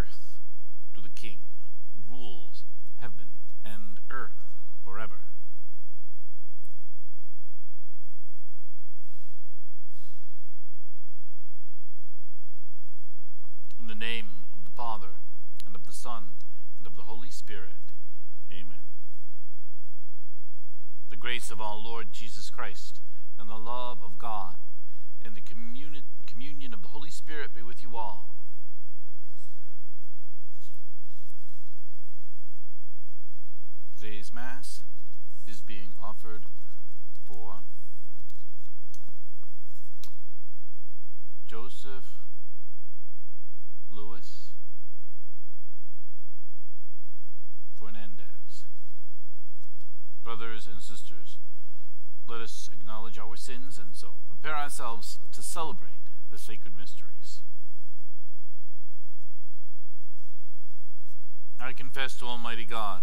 birth to the King who rules heaven and earth forever. In the name of the Father, and of the Son, and of the Holy Spirit. Amen. The grace of our Lord Jesus Christ, and the love of God, and the communi- communion of the Holy Spirit be with you all. Today's Mass is being offered for Joseph Louis Fernandez. Brothers and sisters, let us acknowledge our sins and so prepare ourselves to celebrate the sacred mysteries. I confess to Almighty God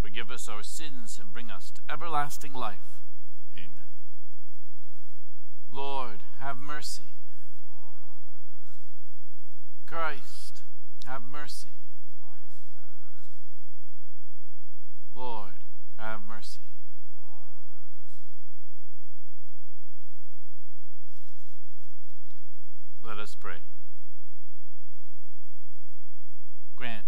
forgive us our sins, and bring us to everlasting life. Amen. Lord, have mercy. Christ, have mercy. Lord, have mercy. Let us pray. Grant,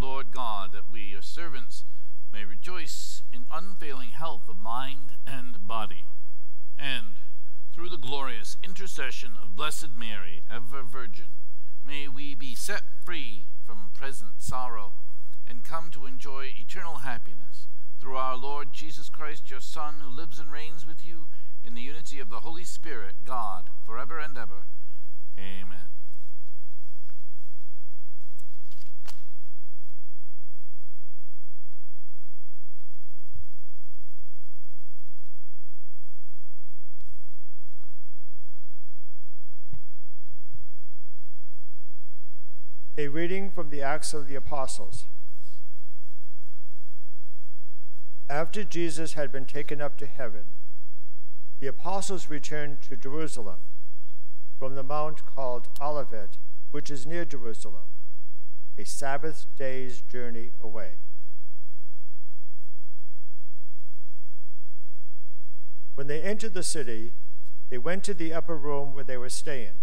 Lord God, that we, your servants, may rejoice in unfailing health of mind and body, and through the glorious intercession of Blessed Mary, ever Virgin, may we be set free from present sorrow and come to enjoy eternal happiness through our Lord Jesus Christ, your Son, who lives and reigns with you in the unity of the Holy Spirit, God, forever and ever. Amen. A reading from the Acts of the Apostles. After Jesus had been taken up to heaven, the apostles returned to Jerusalem from the mount called Olivet, which is near Jerusalem, a Sabbath day's journey away. When they entered the city, they went to the upper room where they were staying.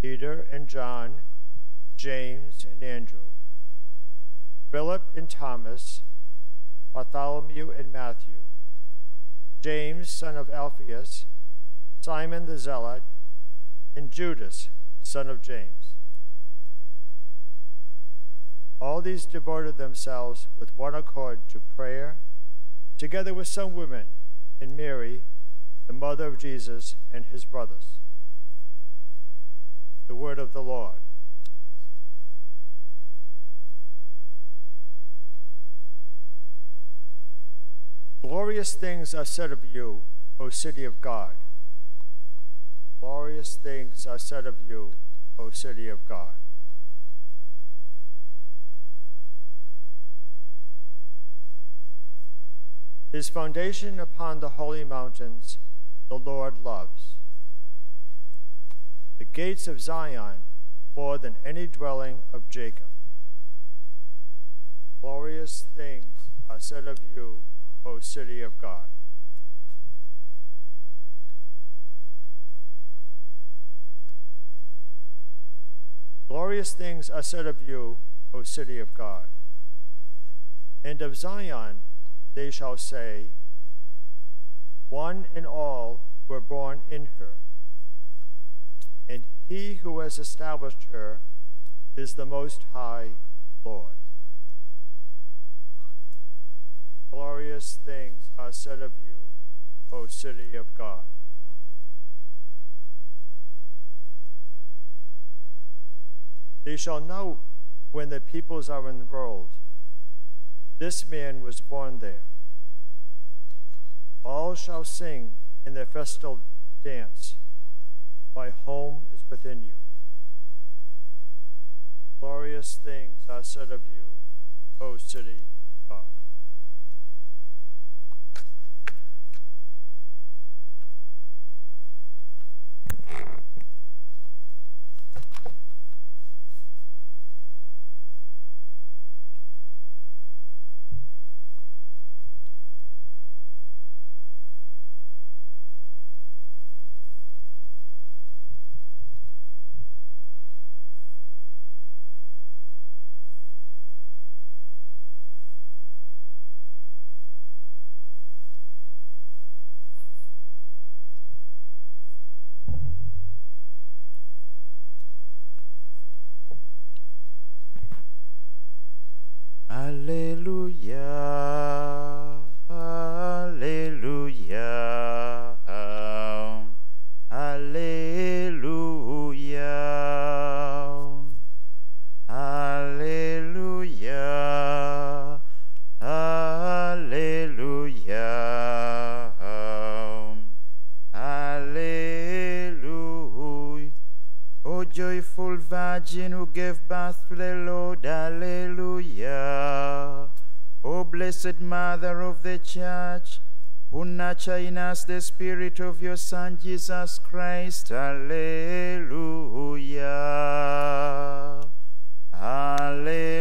Peter and John, James and Andrew, Philip and Thomas, Bartholomew and Matthew, James, son of Alphaeus, Simon the Zealot, and Judas, son of James. All these devoted themselves with one accord to prayer, together with some women and Mary, the mother of Jesus, and his brothers. The word of the Lord. Glorious things are said of you, O city of God. Glorious things are said of you, O city of God. His foundation upon the holy mountains, the Lord loves. The gates of Zion more than any dwelling of Jacob. Glorious things are said of you, O city of God. Glorious things are said of you, O city of God. And of Zion they shall say, One and all were born in her, and he who has established her is the Most High Lord. Glorious things are said of you, O city of God. They shall know when the peoples are enrolled. This man was born there. All shall sing in their festal dance. My home is within you. Glorious things are said of you, O city of God. Nurture in us the Spirit of your Son Jesus Christ, Alleluia. Alleluia.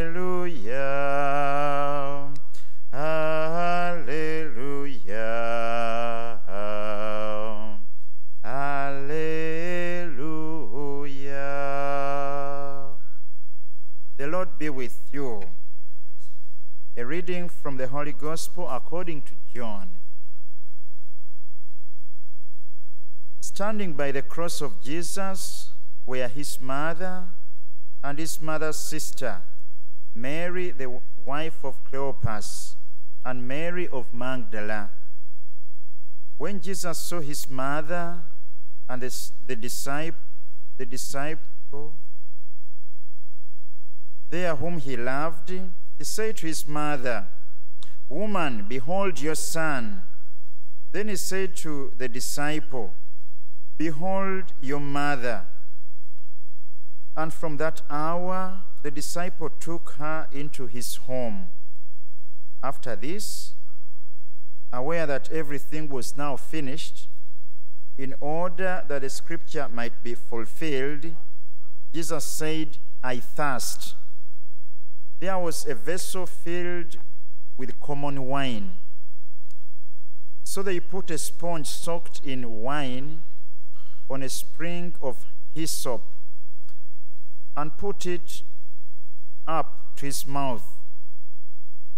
Alleluia. Alleluia. The Lord be with you. A reading from the Holy Gospel according to John. Standing by the cross of Jesus were his mother and his mother's sister, Mary, the wife of Cleopas, and Mary of Magdala. When Jesus saw his mother and the, the disciple, the disciple there whom he loved, he said to his mother, Woman, behold your son. Then he said to the disciple, Behold your mother. And from that hour, the disciple took her into his home. After this, aware that everything was now finished, in order that the scripture might be fulfilled, Jesus said, I thirst. There was a vessel filled with common wine. So they put a sponge soaked in wine on a spring of hyssop and put it up to his mouth.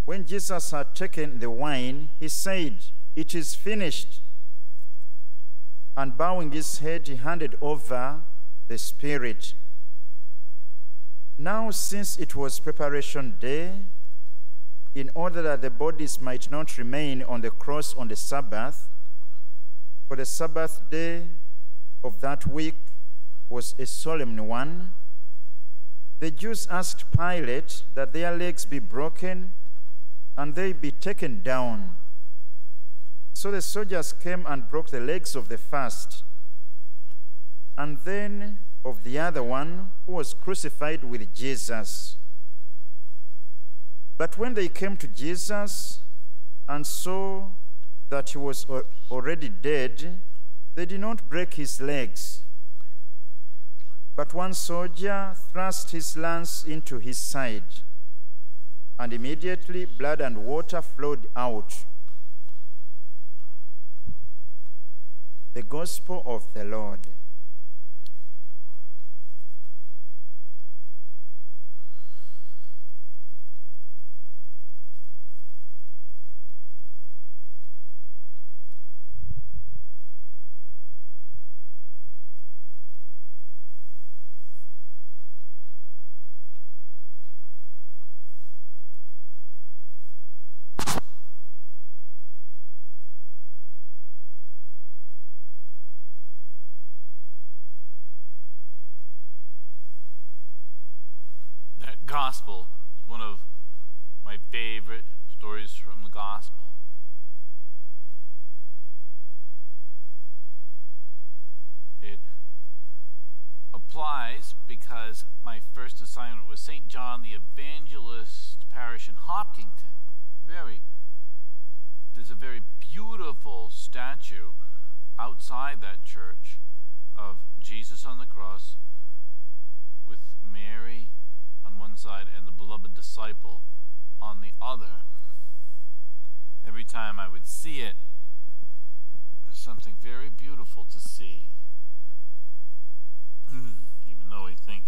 When Jesus had taken the wine, he said, It is finished. And bowing his head, he handed over the Spirit. Now, since it was preparation day, in order that the bodies might not remain on the cross on the Sabbath, for the Sabbath day of that week was a solemn one, the Jews asked Pilate that their legs be broken and they be taken down. So the soldiers came and broke the legs of the first, and then of the other one who was crucified with Jesus. But when they came to Jesus and saw that he was already dead, they did not break his legs. But one soldier thrust his lance into his side, and immediately blood and water flowed out. The Gospel of the Lord. Gospel one of my favorite stories from the gospel. It applies because my first assignment was St. John the Evangelist Parish in Hopkinton. Very, there's a very beautiful statue outside that church of Jesus on the cross with Mary on one side and the beloved disciple on the other. Every time I would see it, it was something very beautiful to see. Even though we think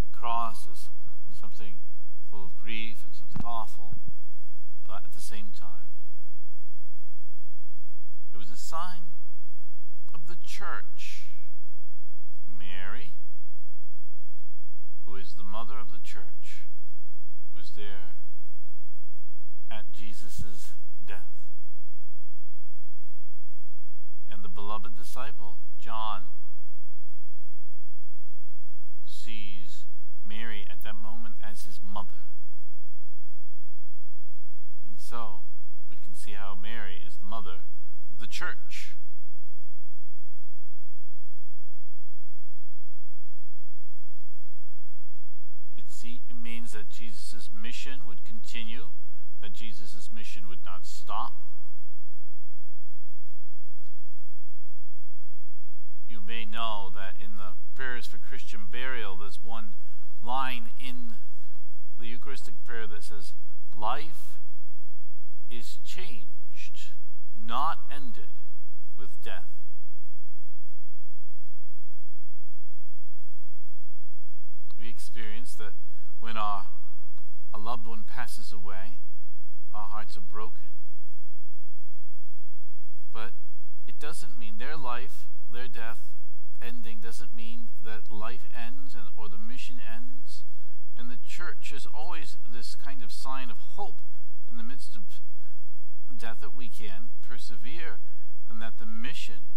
the cross is something full of grief and something awful, but at the same time, it was a sign of the church. Mary, who is the mother of the church, was there at Jesus' death. And the beloved disciple, John, sees Mary at that moment as his mother. And so we can see how Mary is the mother of the church. It, see, it means that Jesus' mission would continue, that Jesus' mission would not stop. You may know that in the prayers for Christian burial, there's one line in the Eucharistic prayer that says, Life is changed, not ended with death. We experience that when our, a loved one passes away, our hearts are broken. But it doesn't mean their life, their death ending doesn't mean that life ends and, or the mission ends. And the church is always this kind of sign of hope in the midst of death that we can persevere and that the mission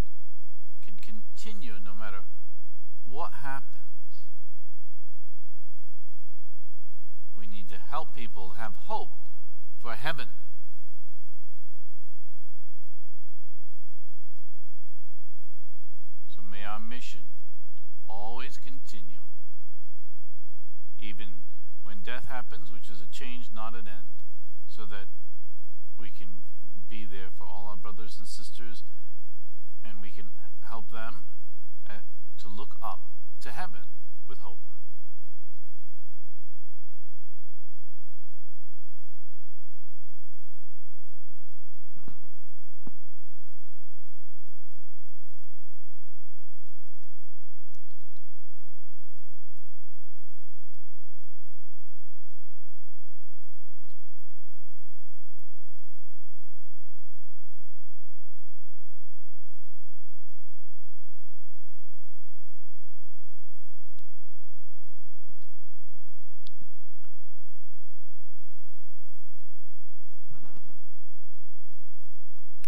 can continue no matter what happens. We need to help people have hope for heaven. So may our mission always continue, even when death happens, which is a change, not an end, so that we can be there for all our brothers and sisters and we can help them uh, to look up to heaven with hope.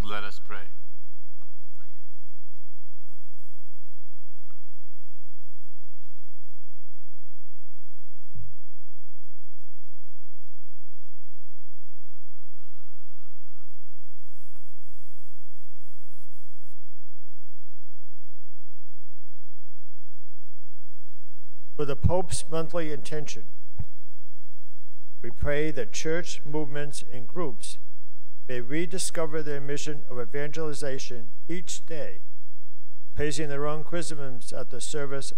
Let us pray. For the Pope's monthly intention, we pray that church movements and groups may rediscover their mission of evangelization each day, placing their own charisms at the service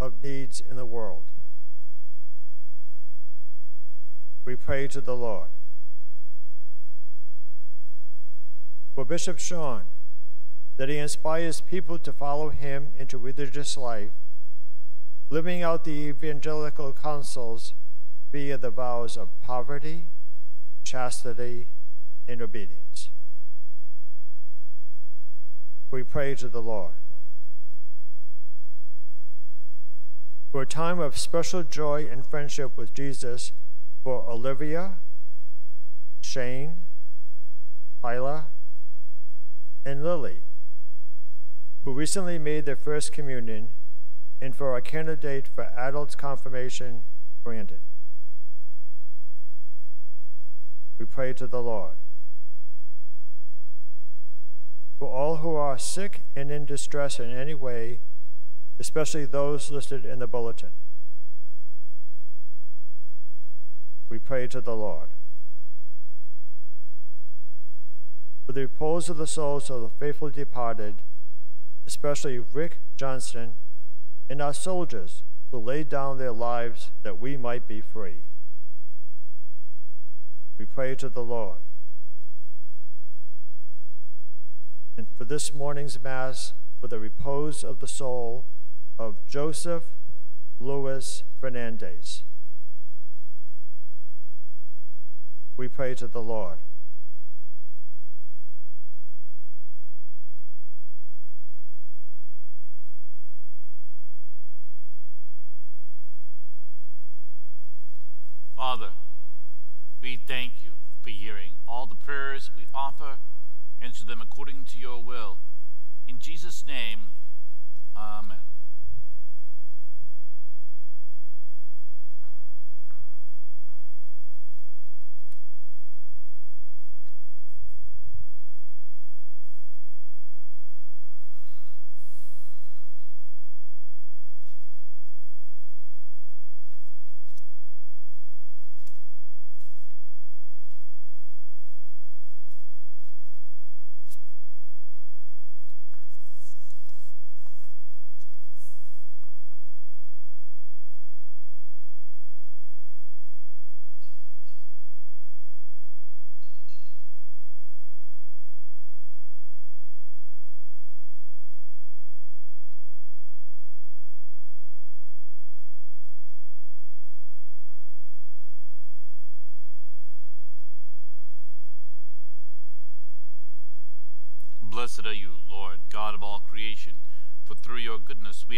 of needs in the world. We pray to the Lord. For Bishop Sean, that he inspires people to follow him into religious life, living out the evangelical counsels via the vows of poverty, chastity, and obedience. We pray to the Lord. For a time of special joy and friendship with Jesus for Olivia, Shane, Hyla, and Lily, who recently made their first communion, and for our candidate for adult confirmation, Brandon. we pray to the Lord. For all who are sick and in distress in any way, especially those listed in the bulletin, we pray to the Lord. For the repose of the souls of the faithfully departed, especially Rick Johnston and our soldiers who laid down their lives that we might be free. We pray to the Lord. And for this morning's Mass, for the repose of the soul of Joseph Louis Fernandez. We pray to the Lord. Father, we thank you for hearing all the prayers we offer. Answer them according to your will. In Jesus' name, amen. Blessed are you, Lord, God of all creation, for through your goodness we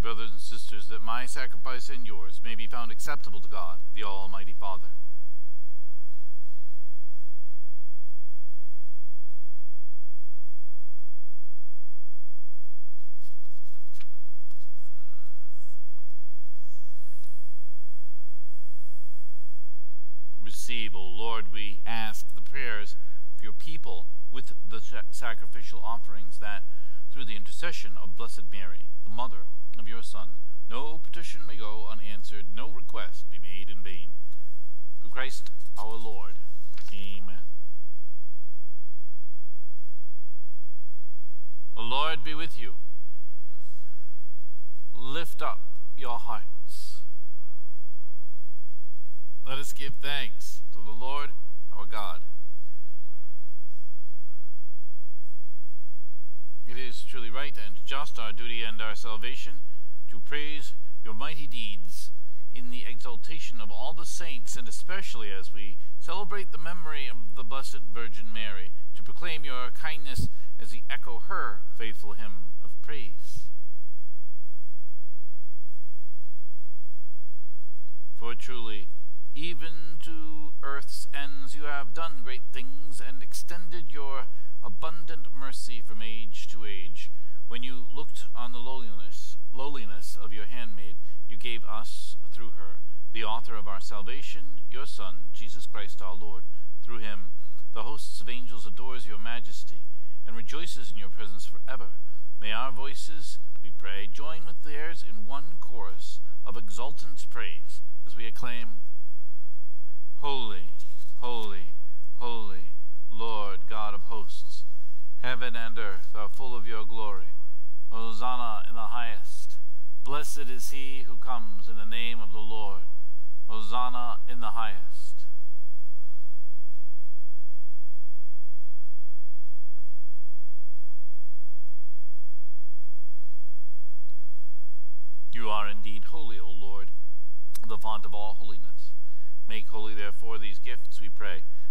Brothers and sisters, that my sacrifice and yours may be found acceptable to God, the Almighty Father. Receive, O Lord, we ask the prayers of your people with the sa- sacrificial offerings that, through the intercession of Blessed Mary, the Mother of your Son, no petition may go unanswered, no request be made in vain. Through Christ our Lord. Amen. The Lord be with you. Lift up your hearts. Let us give thanks to the Lord our God. It is truly right and just our duty and our salvation to praise your mighty deeds in the exaltation of all the saints, and especially as we celebrate the memory of the Blessed Virgin Mary, to proclaim your kindness as we echo her faithful hymn of praise. For truly, even to earth's ends you have done great things and extended your abundant mercy from age to age. When you looked on the lowliness, lowliness of your handmaid, you gave us, through her, the author of our salvation, your Son, Jesus Christ our Lord. Through him, the hosts of angels adores your majesty and rejoices in your presence forever. May our voices, we pray, join with theirs in one chorus of exultant praise as we acclaim, Holy, holy, holy, Lord God of hosts. Heaven and earth are full of your glory. Hosanna in the highest. Blessed is he who comes in the name of the Lord. Hosanna in the highest. You are indeed holy, O Lord, the font of all holiness. Make holy, therefore, these gifts, we pray,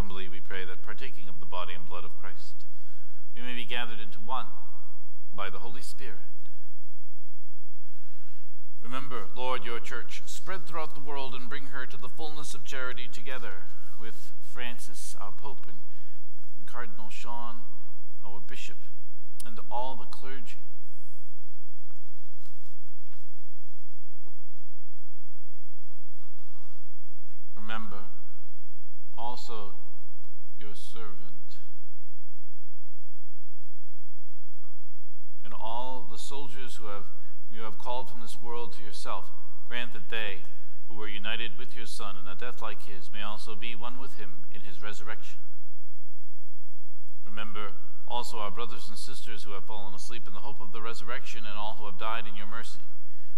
Humbly we pray that partaking of the body and blood of Christ, we may be gathered into one by the Holy Spirit. Remember, Lord, your church spread throughout the world and bring her to the fullness of charity together with Francis, our Pope, and Cardinal Sean, our Bishop, and all the clergy. Remember also your servant. And all the soldiers who have you have called from this world to yourself grant that they who were united with your son in a death like his may also be one with him in his resurrection. Remember also our brothers and sisters who have fallen asleep in the hope of the resurrection and all who have died in your mercy.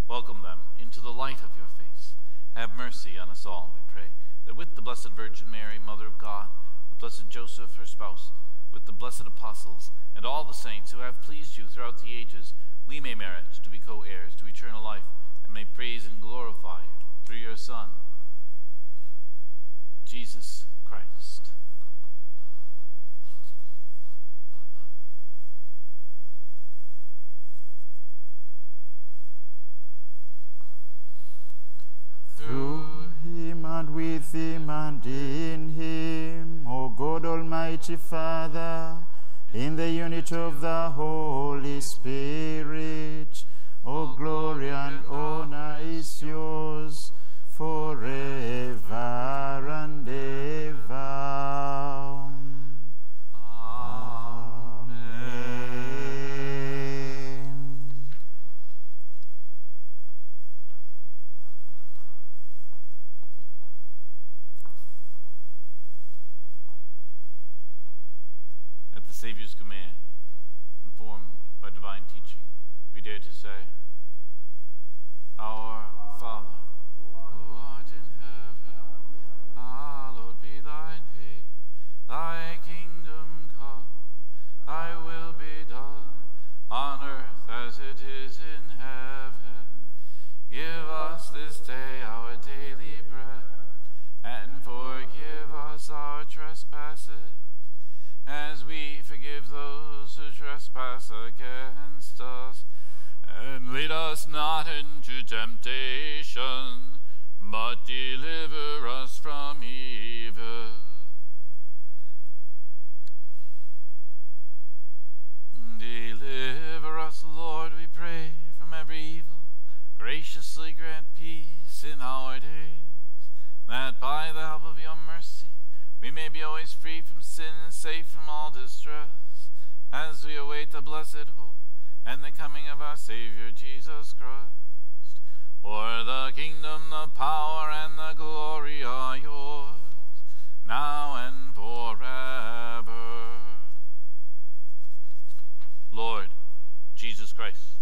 Welcome them into the light of your face. Have mercy on us all we pray that with the Blessed Virgin Mary, Mother of God, Blessed Joseph, her spouse, with the blessed apostles, and all the saints who have pleased you throughout the ages, we may merit to be co heirs to eternal life, and may praise and glorify you through your Son, Jesus Christ. Through him and with him and in him, O God Almighty Father, in the unity of the Holy Spirit, Graciously grant peace in our days, that by the help of your mercy we may be always free from sin and safe from all distress, as we await the blessed hope and the coming of our Savior Jesus Christ. For the kingdom, the power, and the glory are yours, now and forever. Lord Jesus Christ,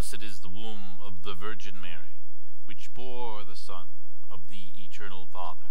Blessed is the womb of the Virgin Mary, which bore the Son of the Eternal Father.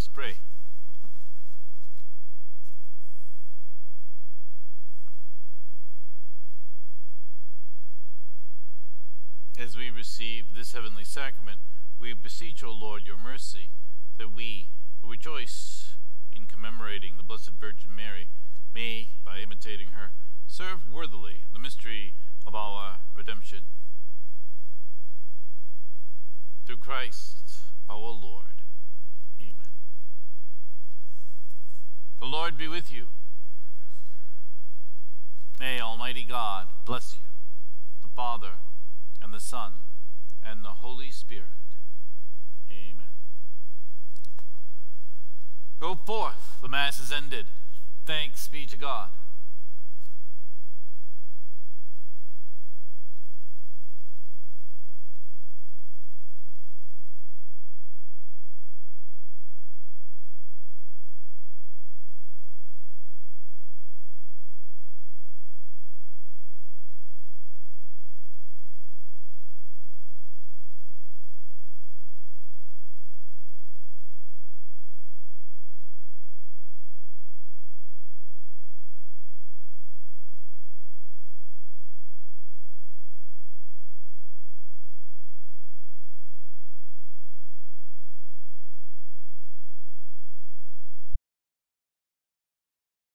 Us pray. As we receive this heavenly sacrament, we beseech, O Lord, your mercy, that we, who rejoice in commemorating the Blessed Virgin Mary, may, by imitating her, serve worthily the mystery of our redemption. Through Christ our Lord. Amen. The Lord be with you. May Almighty God bless you, the Father, and the Son, and the Holy Spirit. Amen. Go forth. The Mass is ended. Thanks be to God.